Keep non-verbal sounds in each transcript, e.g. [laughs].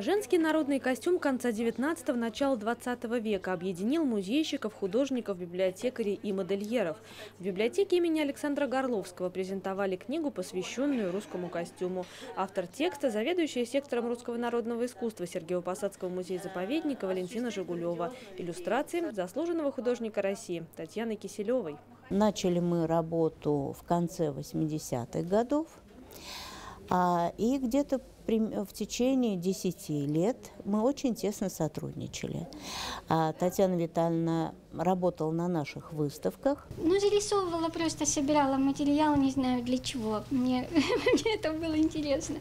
Женский народный костюм конца 19-го, начала 20 века объединил музейщиков, художников, библиотекарей и модельеров. В библиотеке имени Александра Горловского презентовали книгу, посвященную русскому костюму. Автор текста – заведующая сектором русского народного искусства Сергеево-Посадского музея-заповедника Валентина Жигулева. Иллюстрации – заслуженного художника России Татьяны Киселевой. Начали мы работу в конце 80-х годов. А, и где-то в течение 10 лет мы очень тесно сотрудничали. А Татьяна Витальевна работала на наших выставках. Ну, зарисовывала, просто собирала материал, не знаю для чего. Мне, [laughs] мне это было интересно.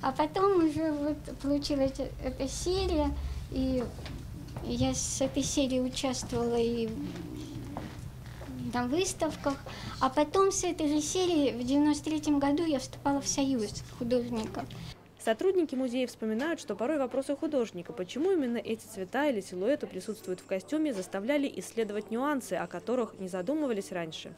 А потом уже вот получилась эта серия, и я с этой серии участвовала и на выставках. А потом с этой же серии в 93 году я вступала в союз художников. Сотрудники музея вспоминают, что порой вопросы художника, почему именно эти цвета или силуэты присутствуют в костюме, заставляли исследовать нюансы, о которых не задумывались раньше.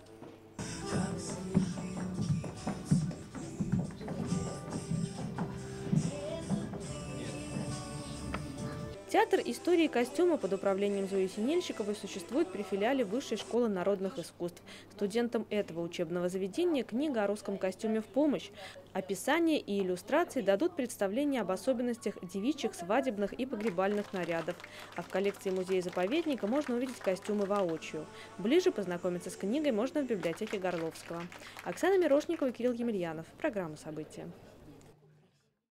Театр истории костюма под управлением Зои Синельщиковой существует при филиале Высшей школы народных искусств. Студентам этого учебного заведения книга о русском костюме в помощь. Описание и иллюстрации дадут представление об особенностях девичьих, свадебных и погребальных нарядов. А в коллекции музея-заповедника можно увидеть костюмы воочию. Ближе познакомиться с книгой можно в библиотеке Горловского. Оксана Мирошникова Кирилл Емельянов. Программа «События».